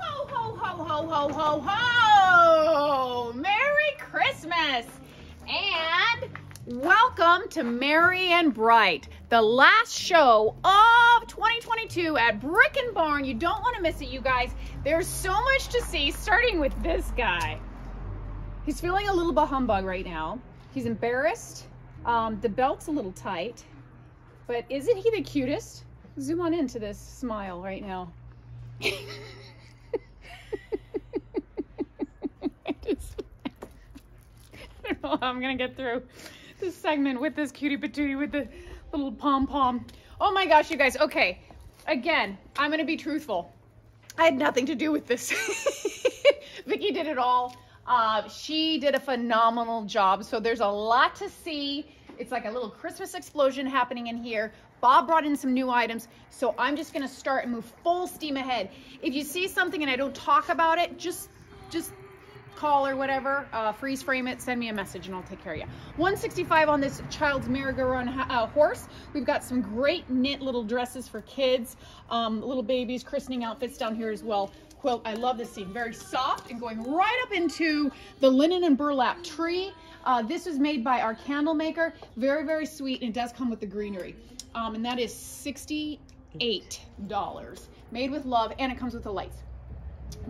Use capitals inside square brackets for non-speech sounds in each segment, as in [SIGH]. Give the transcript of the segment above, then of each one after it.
Ho, ho, ho, ho, ho, ho, ho! Merry Christmas! And welcome to Merry and Bright, the last show of 2022 at Brick n Barn. You don't want to miss it, you guys. There's so much to see, starting with this guy. He's feeling a little bah humbug right now. He's embarrassed. Um, the belt's a little tight, but isn't he the cutest? Zoom on into this smile right now. [LAUGHS] I don't know how I'm gonna get through this segment with this cutie patootie with the little pom pom. Oh my gosh, you guys. Okay, again, I'm gonna be truthful. I had nothing to do with this. [LAUGHS] Vicky did it all. Uh, she did a phenomenal job. So there's a lot to see. It's like a little Christmas explosion happening in here. Bob brought in some new items. So I'm just gonna start and move full steam ahead. If you see something and I don't talk about it, just, just call or whatever, uh, freeze frame it, send me a message and I'll take care of you. 165 on this child's merry-go-round uh, horse. We've got some great knit little dresses for kids, um, little babies, christening outfits down here as well. Quilt, I love this scene. Very soft and going right up into the linen and burlap tree. Uh, this was made by our candle maker. Very, very sweet and it does come with the greenery. Um, and that is $68. Made with love and it comes with the lights.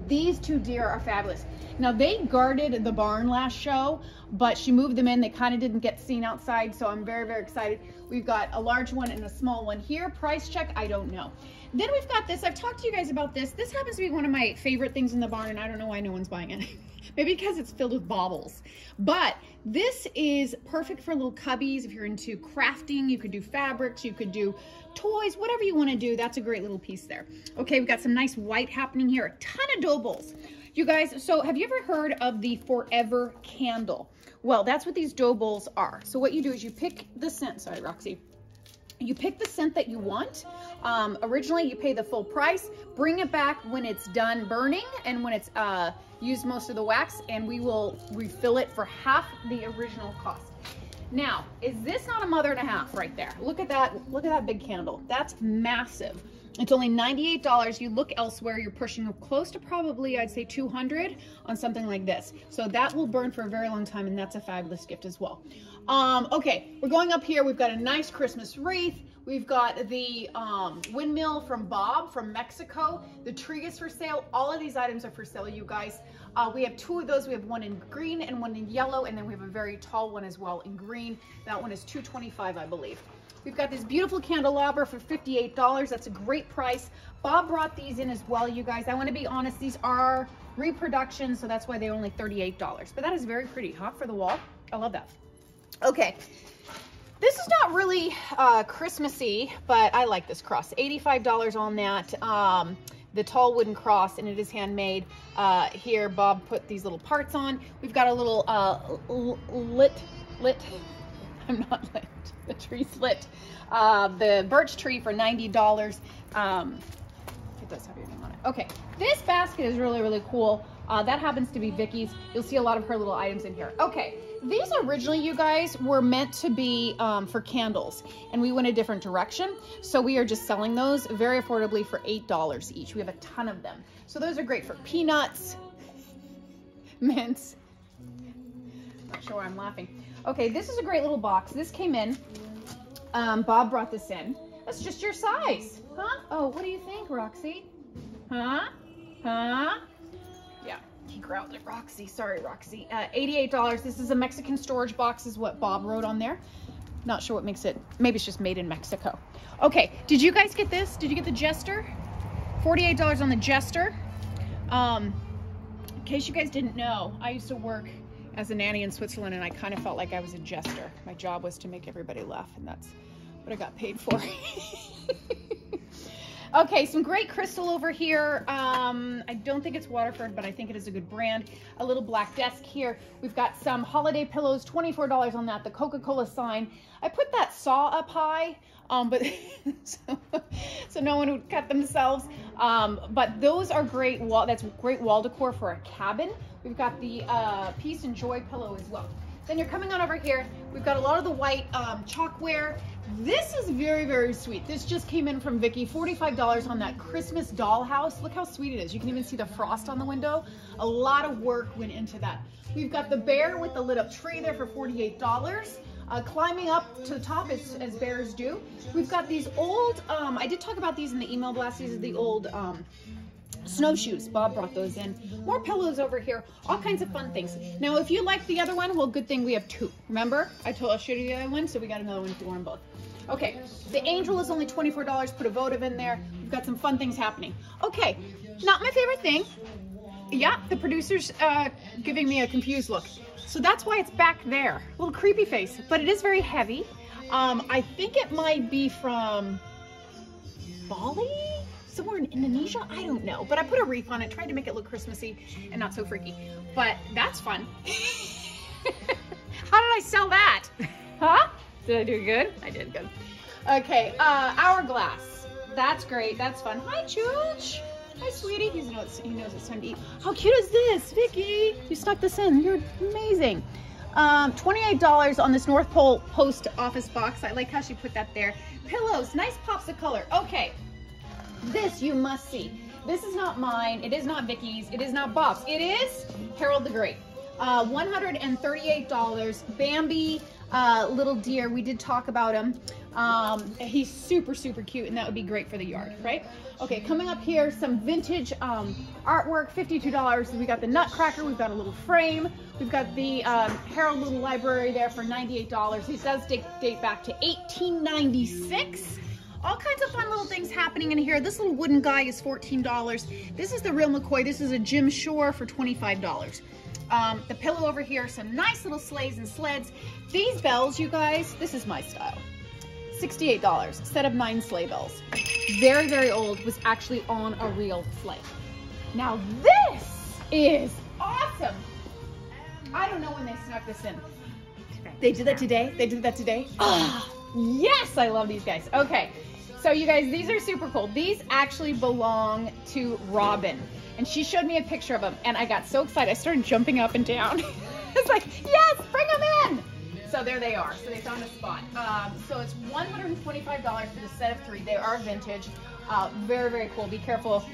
These two deer are fabulous. Now they guarded the barn last show, but she moved them in. They kind of didn't get seen outside, so I'm very, very excited. We've got a large one and a small one here. Price check, I don't know. Then we've got this. I've talked to you guys about this. This happens to be one of my favorite things in the barn, and I don't know why no one's buying it. [LAUGHS] Maybe because it's filled with baubles. But this is perfect for little cubbies. If you're into crafting, you could do fabrics, you could do toys, whatever you want to do. That's a great little piece there. Okay, we've got some nice white happening here. A ton of dough bowls. You guys, so have you ever heard of the Forever Candle? Well, that's what these dough bowls are. So what you do is you pick the scent, sorry, Roxy, you pick the scent that you want. Um, originally, you pay the full price. Bring it back when it's done burning and when it's uh, used most of the wax, and we will refill it for half the original cost. Now, is this not a mother and a half right there? Look at that, look at that big candle. That's massive. It's only $98. You look elsewhere, you're pushing close to probably, I'd say 200 on something like this. So that will burn for a very long time and that's a fabulous gift as well. Um, okay, we're going up here. We've got a nice Christmas wreath. We've got the um, windmill from Bob from Mexico. The tree is for sale. All of these items are for sale, you guys. Uh, we have two of those. We have one in green and one in yellow, and then we have a very tall one as well in green. That one is 225 I believe. We've got this beautiful candelabra for $58. That's a great price. Bob brought these in as well, you guys. I want to be honest, these are reproductions, so that's why they're only $38. But that is very pretty, huh, for the wall? I love that. Okay, this is not really uh, Christmassy, but I like this cross. $85 on that. Um, the tall wooden cross, and it is handmade. Uh, here, Bob put these little parts on. We've got a little uh, lit, lit, [LAUGHS] I'm not lit, the tree's lit. Uh, the birch tree for $90. Um, it does have your name on it. Okay, this basket is really, really cool. Uh, that happens to be Vicky's. You'll see a lot of her little items in here. Okay, these originally, you guys, were meant to be um, for candles, and we went a different direction. So we are just selling those very affordably for $8 each. We have a ton of them. So those are great for peanuts, [LAUGHS] mints. Not sure why I'm laughing. Okay, this is a great little box. This came in. Um, Bob brought this in. That's just your size, huh? Oh, what do you think, Roxy? Huh? Huh? Roxy. Sorry, Roxy. Uh, $88. This is a Mexican storage box is what Bob wrote on there. Not sure what makes it, maybe it's just made in Mexico. Okay, did you guys get this? Did you get the Jester? $48 on the Jester. Um, in case you guys didn't know, I used to work as a nanny in Switzerland and I kind of felt like I was a jester. My job was to make everybody laugh and that's what I got paid for. [LAUGHS] Okay, some great crystal over here. Um, I don't think it's Waterford, but I think it is a good brand. A little black desk here. We've got some holiday pillows, $24 on that. The Coca-Cola sign. I put that saw up high, um, but [LAUGHS] so, so, no one would cut themselves. Um, but those are great wall. That's great wall decor for a cabin. We've got the uh, Peace and Joy pillow as well. Then you're coming on over here. We've got a lot of the white um, chalkware. This is very, very sweet. This just came in from Vicky, $45 on that Christmas dollhouse. Look how sweet it is. You can even see the frost on the window. A lot of work went into that. We've got the bear with the lit up tree there for $48. Uh, climbing up to the top as, as bears do. We've got these old, um, I did talk about these in the email blast. These are the old um, snowshoes. Bob brought those in. More pillows over here. All kinds of fun things. Now, if you like the other one, well, good thing we have two. Remember? I told I showed you the other one, so we got another one if you both. Okay, the angel is only $24. Put a votive in there. We've got some fun things happening. Okay, not my favorite thing. Yeah, the producer's uh, giving me a confused look. So that's why it's back there. A little creepy face, but it is very heavy. Um, I think it might be from Bali? Somewhere in Indonesia? I don't know. But I put a wreath on it, tried to make it look Christmassy and not so freaky. But that's fun. [LAUGHS] How did I sell that? Huh? Did I do good? I did good. Okay, uh, hourglass. That's great. That's fun. Hi, Chooch. Hi, sweetie. He knows, he knows it's time to eat. How cute is this, Vicky? You stuck this in. You're amazing. Um, $28 on this North Pole post office box. I like how she put that there. Pillows, nice pops of color. Okay, this you must see. This is not mine. It is not Vicky's. It is not Bob's. It is Harold the Great. Uh, $138. Bambi, uh, little deer. We did talk about him. Um, he's super, super cute, and that would be great for the yard, right? Okay, coming up here, some vintage um, artwork, $52. We got the Nutcracker, we've got a little frame, we've got the um, Harold Little Library there for $98. This does date, date back to 1896 all kinds of fun little things happening in here. This little wooden guy is $14. This is the real McCoy. This is a Jim Shore for $25. Um, the pillow over here, some nice little sleighs and sleds. These bells, you guys, this is my style. $68, set of nine sleigh bells. Very, very old, was actually on a real sleigh. Now this is awesome. I don't know when they snuck this in. They did that today? They did that today? Oh, [GASPS] [GASPS] yes, I love these guys. Okay, so you guys, these are super cool. These actually belong to Robin. And she showed me a picture of them, and I got so excited. I started jumping up and down. [LAUGHS] it's like, yes, bring them in. So there they are. So they found a spot. Um, so it's $125 for the set of three. They are vintage. Uh, very, very cool. Be careful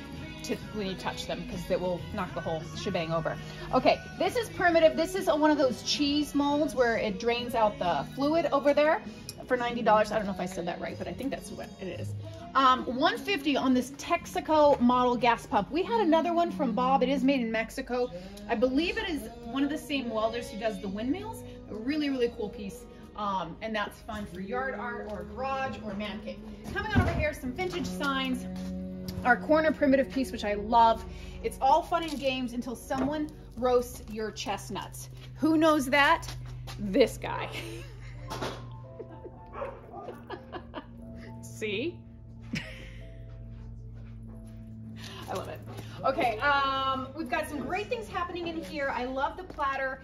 to, when you touch them because it will knock the whole shebang over. Okay, this is primitive. This is a, one of those cheese molds where it drains out the fluid over there for $90. I don't know if I said that right, but I think that's what it is. Um, 150 on this Texaco model gas pump. We had another one from Bob. It is made in Mexico. I believe it is one of the same welders who does the windmills. A really, really cool piece. Um, and that's fun for yard art or garage or man cave. Coming on over here, some vintage signs. Our corner primitive piece, which I love. It's all fun and games until someone roasts your chestnuts. Who knows that? This guy. [LAUGHS] See? I love it. Okay, um, we've got some great things happening in here. I love the platter.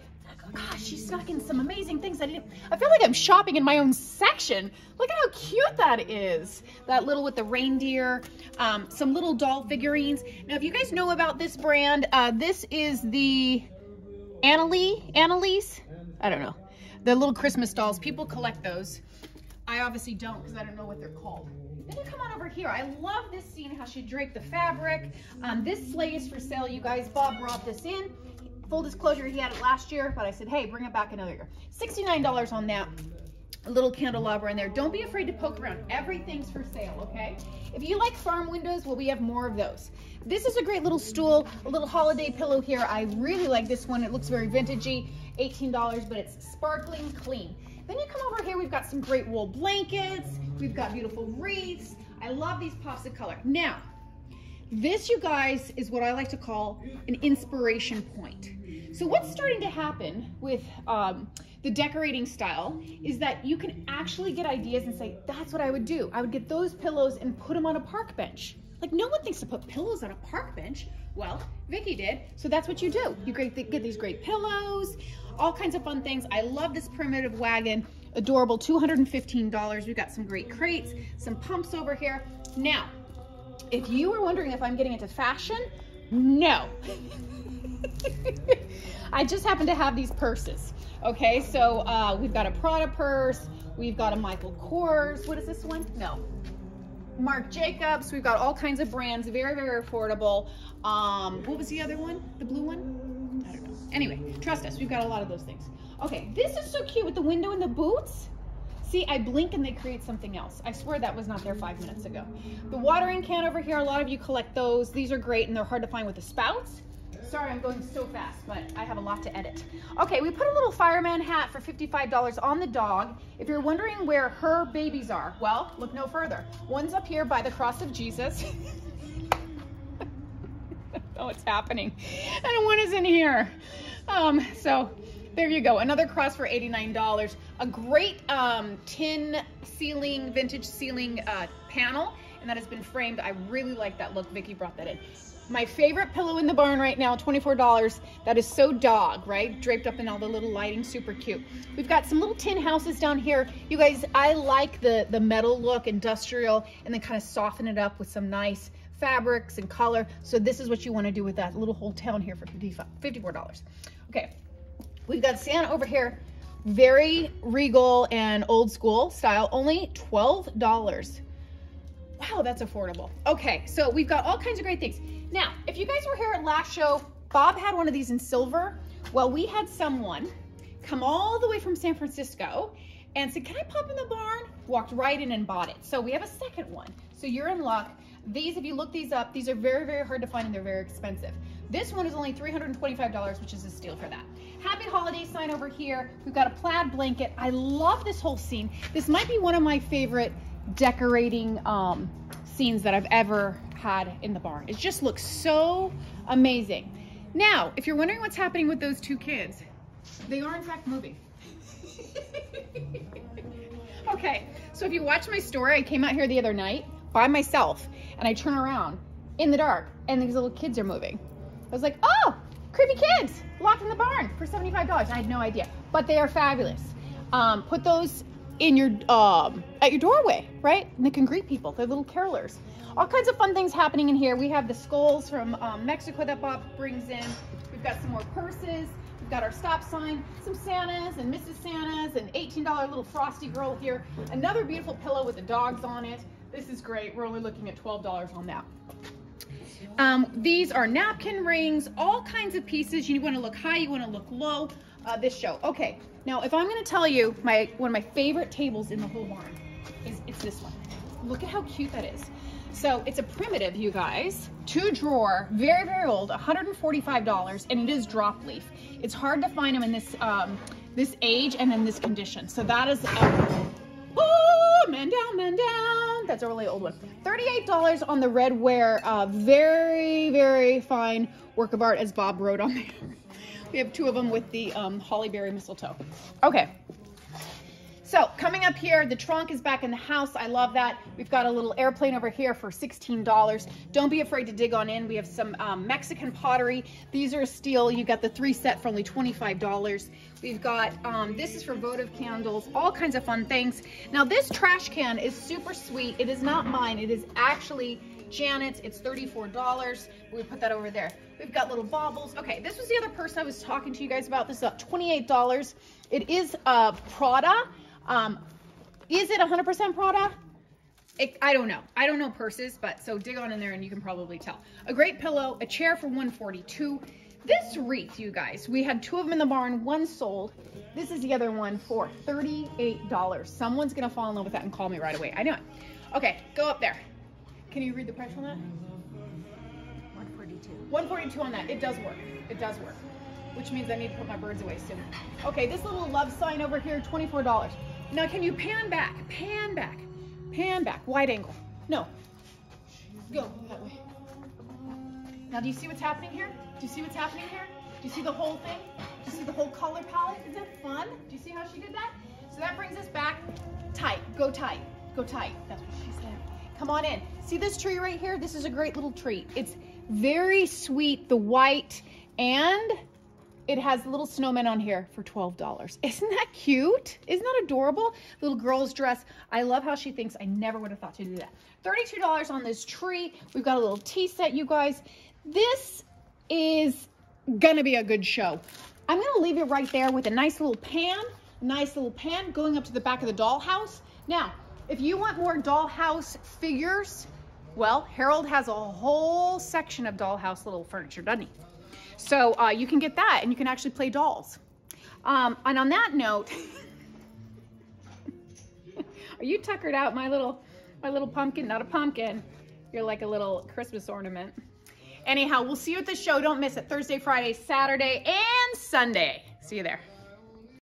Gosh, she snuck in some amazing things. I didn't. I feel like I'm shopping in my own section. Look at how cute that is. That little with the reindeer. Um, some little doll figurines. Now, if you guys know about this brand, uh, this is the Annalee, Annalise. I don't know. The little Christmas dolls. People collect those. I obviously don't because I don't know what they're called. Then you come on over here. I love this scene, how she draped the fabric. Um, this sleigh is for sale, you guys. Bob brought this in. Full disclosure, he had it last year, but I said, hey, bring it back another year. $69 on that. Little candelabra in there. Don't be afraid to poke around. Everything's for sale, okay? If you like farm windows, well, we have more of those. This is a great little stool, a little holiday pillow here. I really like this one. It looks very vintagey. $18, but it's sparkling clean. Then you come over here, we've got some great wool blankets. We've got beautiful wreaths. I love these pops of color. Now, this, you guys, is what I like to call an inspiration point. So what's starting to happen with um, the decorating style is that you can actually get ideas and say, that's what I would do. I would get those pillows and put them on a park bench. Like no one thinks to put pillows on a park bench. Well, Vicky did, so that's what you do. You get these great pillows, all kinds of fun things. I love this primitive wagon, adorable, $215. We've got some great crates, some pumps over here. Now, if you were wondering if I'm getting into fashion, No. [LAUGHS] I just happen to have these purses. Okay, so uh, we've got a Prada purse, we've got a Michael Kors. What is this one? No. Marc Jacobs. We've got all kinds of brands, very, very affordable. Um, what was the other one? The blue one? I don't know. Anyway, trust us, we've got a lot of those things. Okay, this is so cute with the window and the boots. See, I blink and they create something else. I swear that was not there five minutes ago. The watering can over here, a lot of you collect those. These are great and they're hard to find with the spouts. Sorry, I'm going so fast, but I have a lot to edit. Okay, we put a little fireman hat for $55 on the dog. If you're wondering where her babies are, well, look no further. One's up here by the cross of Jesus. [LAUGHS] oh, it's happening. And one is in here. Um, so there you go. Another cross for $89. A great um, tin ceiling, vintage ceiling uh, panel, and that has been framed. I really like that look. Vicky brought that in. My favorite pillow in the barn right now, $24. That is so dog, right? Draped up in all the little lighting, super cute. We've got some little tin houses down here. You guys, I like the, the metal look, industrial, and then kind of soften it up with some nice fabrics and color. So this is what you want to do with that little whole town here for $54. Okay, we've got Santa over here. Very regal and old school style, only $12. Wow, that's affordable. Okay, so we've got all kinds of great things. Now, if you guys were here at last show, Bob had one of these in silver. Well, we had someone come all the way from San Francisco and said, can I pop in the barn? Walked right in and bought it. So we have a second one. So you're in luck. These, if you look these up, these are very, very hard to find and they're very expensive. This one is only $325, which is a steal for that. Happy holiday sign over here. We've got a plaid blanket. I love this whole scene. This might be one of my favorite decorating um, scenes that I've ever had in the barn. It just looks so amazing. Now, if you're wondering what's happening with those two kids, they are in fact moving. [LAUGHS] okay, so if you watch my story, I came out here the other night by myself and I turn around in the dark and these little kids are moving. I was like, oh, creepy kids locked in the barn for $75. I had no idea, but they are fabulous. Um, put those in your um, at your doorway, right? And they can greet people. They're little carolers. All kinds of fun things happening in here. We have the skulls from um, Mexico that Bob brings in. We've got some more purses. We've got our stop sign, some Santas and Mrs. Santas, an $18 little frosty girl here. Another beautiful pillow with the dogs on it. This is great. We're only looking at $12 on that. Um, these are napkin rings, all kinds of pieces. You want to look high, you want to look low. Uh, this show. Okay, now if I'm to tell you my one of my favorite tables in the whole barn is it's this one. Look at how cute that is. So it's a primitive, you guys, two drawer, very, very old, $145, and it is drop leaf. It's hard to find them in this um, this age and in this condition. So that is, a, oh, man down, man down. That's a really old one. $38 on the redware, uh, very, very fine work of art as Bob wrote on there. We have two of them with the um, holly berry mistletoe. Okay. So coming up here, the trunk is back in the house. I love that. We've got a little airplane over here for $16. Don't be afraid to dig on in. We have some um, Mexican pottery. These are steel. You got the three set for only $25. We've got, um, this is for votive candles, all kinds of fun things. Now this trash can is super sweet. It is not mine. It is actually Janet's. It's $34. We put that over there. We've got little baubles. Okay, this was the other person I was talking to you guys about. This is about $28. It is uh, Prada. Um, is it 100% Prada? It, I don't know. I don't know purses, but so dig on in there and you can probably tell. A great pillow, a chair for 142. This wreath, you guys, we had two of them in the barn, one sold. This is the other one for $38. Someone's gonna fall in love with that and call me right away. I know it. Okay, go up there. Can you read the price on that? 142 on that. It does work. It does work. Which means I need to put my birds away soon. Okay, this little love sign over here, $24. Now can you pan back? Pan back. Pan back. Wide angle. No. Go that way. Now do you see what's happening here? Do you see what's happening here? Do you see the whole thing? Do you see the whole color palette? Is that fun? Do you see how she did that? So that brings us back tight. Go tight. Go tight. That's what she said. Come on in. See this tree right here? This is a great little tree. It's very sweet, the white, and it has little snowmen on here for $12. [LAUGHS] Isn't that cute? Isn't that adorable? Little girl's dress. I love how she thinks. I never would have thought to do that. $32 on this tree. We've got a little tea set, you guys. this is gonna be a good show. I'm gonna leave it right there with a nice little pan, nice little pan going up to the back of the dollhouse. Now, if you want more dollhouse figures, well, Harold has a whole section of dollhouse little furniture, doesn't he? So uh, you can get that and you can actually play dolls. Um, and on that note, [LAUGHS] are you tuckered out, my little, my little pumpkin? Not a pumpkin. You're like a little Christmas ornament. Anyhow, we'll see you at the show. Don't miss it. Thursday, Friday, Saturday, and Sunday. See you there.